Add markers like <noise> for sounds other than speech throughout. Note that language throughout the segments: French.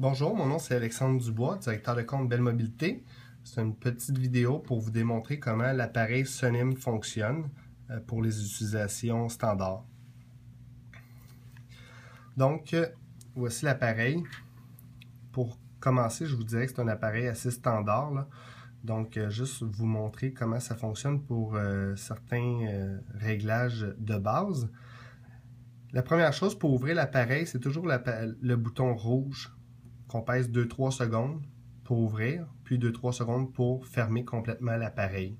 Bonjour, mon nom c'est Alexandre Dubois, directeur de compte Belle Mobilité. C'est une petite vidéo pour vous démontrer comment l'appareil Sonim fonctionne euh, pour les utilisations standards. Donc, euh, voici l'appareil. Pour commencer, je vous dirais que c'est un appareil assez standard. Donc, euh, juste vous montrer comment ça fonctionne pour certains réglages de base. La première chose pour ouvrir l'appareil, c'est toujours le bouton rouge qu'on pèse 2-3 secondes pour ouvrir, puis 2-3 secondes pour fermer complètement l'appareil.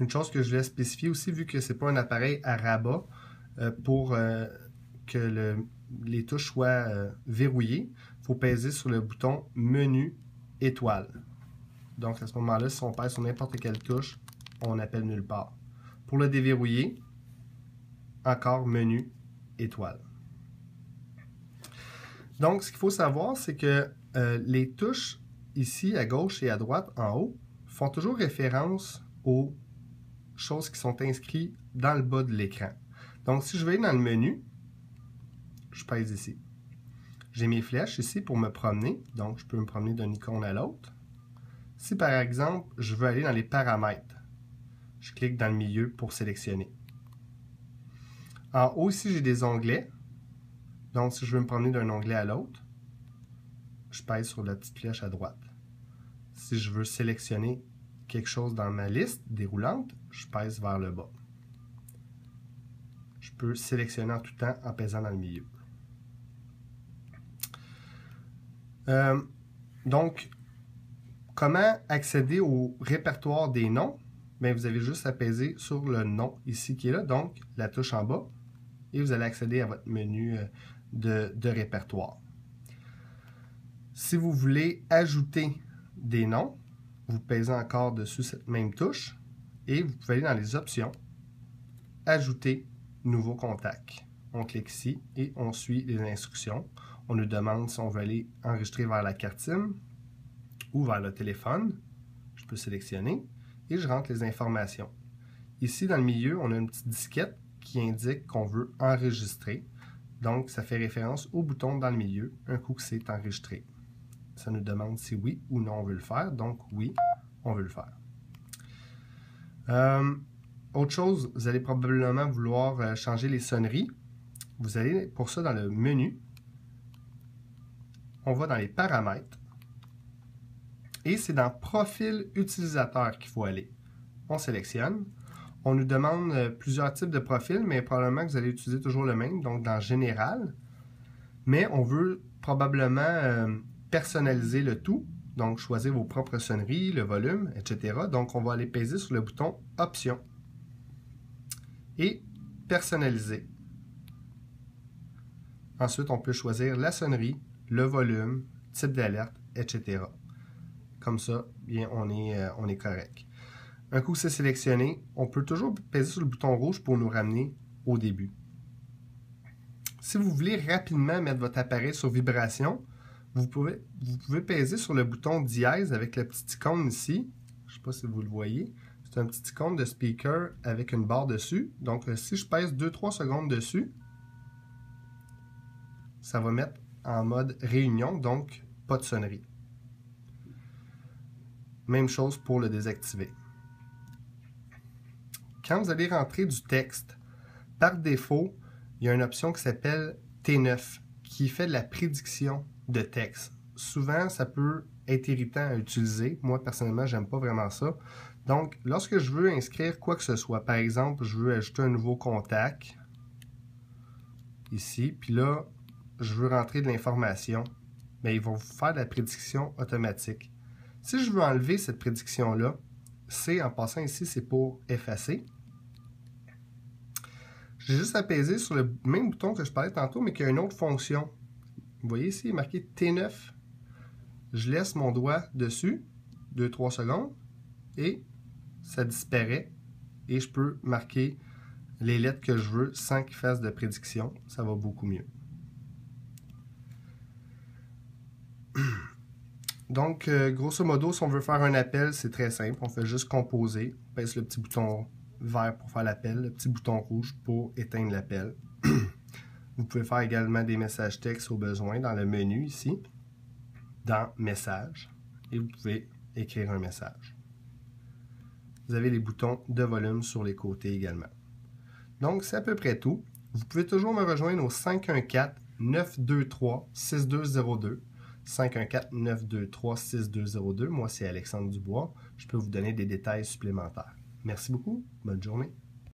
Une chose que je vais spécifier aussi, vu que ce n'est pas un appareil à rabat, euh, pour euh, que les touches soient euh, verrouillées, il faut peser sur le bouton Menu étoile. Donc à ce moment-là, si on pèse sur n'importe quelle touche, on n'appelle nulle part. Pour le déverrouiller, encore Menu étoile. Donc, ce qu'il faut savoir, c'est que euh, les touches ici à gauche et à droite en haut font toujours référence aux choses qui sont inscrites dans le bas de l'écran. Donc, si je vais dans le menu, je pèse ici. J'ai mes flèches ici pour me promener, donc je peux me promener d'une icône à l'autre. Si par exemple, je veux aller dans les paramètres, je clique dans le milieu pour sélectionner. En haut ici, j'ai des onglets. Donc, si je veux me promener d'un onglet à l'autre, je pèse sur la petite flèche à droite. Si je veux sélectionner quelque chose dans ma liste déroulante, je pèse vers le bas. Je peux sélectionner en tout temps en pesant dans le milieu. Euh, donc, comment accéder au répertoire des noms? Bien, vous avez juste à peser sur le nom ici qui est là, donc la touche en bas, et vous allez accéder à votre menu de, répertoire. Si vous voulez ajouter des noms, vous pèsez encore dessus cette même touche et vous pouvez aller dans les options, ajouter nouveau contact. On clique ici et on suit les instructions. On nous demande si on veut aller enregistrer vers la carte SIM ou vers le téléphone. Je peux sélectionner et je rentre les informations. Ici, dans le milieu, on a une petite disquette qui indique qu'on veut enregistrer. Donc, ça fait référence au bouton dans le milieu, un coup que c'est enregistré. Ça nous demande si oui ou non on veut le faire. Donc, oui, on veut le faire. Euh, autre chose, vous allez probablement vouloir euh, changer les sonneries. Vous allez pour ça dans le menu. On va dans les paramètres. Et c'est dans Profil utilisateur qu'il faut aller. On sélectionne. On nous demande euh, plusieurs types de profils, mais probablement que vous allez utiliser toujours le même, donc dans Général. Mais on veut probablement euh, personnaliser le tout, donc choisir vos propres sonneries, le volume, etc. Donc on va aller peser sur le bouton Options et Personnaliser. Ensuite, on peut choisir la sonnerie, le volume, type d'alerte, etc. Comme ça, bien, on est, euh, on est correct. Un coup c'est sélectionné, on peut toujours peser sur le bouton rouge pour nous ramener au début. Si vous voulez rapidement mettre votre appareil sur vibration, vous pouvez, vous peser sur le bouton dièse avec la petite icône ici. Je ne sais pas si vous le voyez. C'est un petit icône de speaker avec une barre dessus. Donc, euh, si je pèse 2-3 secondes dessus, ça va mettre en mode réunion, donc pas de sonnerie. Même chose pour le désactiver quand vous allez rentrer du texte, par défaut, il y a une option qui s'appelle T9 qui fait de la prédiction de texte. Souvent, ça peut être irritant à utiliser. Moi, personnellement, j'aime pas vraiment ça. Donc, lorsque je veux inscrire quoi que ce soit, par exemple, je veux ajouter un nouveau contact ici, puis là, je veux rentrer de l'information, mais il va vous faire la prédiction automatique. Si je veux enlever cette prédiction-là, c'est en passant ici, c'est pour effacer. J'ai juste peser sur le même bouton que je parlais tantôt, mais qui a une autre fonction. Vous voyez ici, il est marqué T9. Je laisse mon doigt dessus, 2-3 secondes, et ça disparaît. Et je peux marquer les lettres que je veux sans qu'il fasse de prédiction. Ça va beaucoup mieux. <clears throat> Donc, euh, grosso modo, si on veut faire un appel, c'est très simple. On fait juste composer. On pèse le petit bouton vert pour faire l'appel, le petit bouton rouge pour éteindre l'appel. <clears throat> Vous pouvez faire également des messages textes au besoin dans le menu ici. dans Messages et vous pouvez écrire un message. Vous avez les boutons de volume sur les côtés également. Donc, c'est à peu près tout. Vous pouvez toujours me rejoindre au 514-923-6202. 514-923-6202. Moi, c'est Alexandre Dubois. Je peux vous donner des détails supplémentaires. Merci beaucoup. Bonne journée.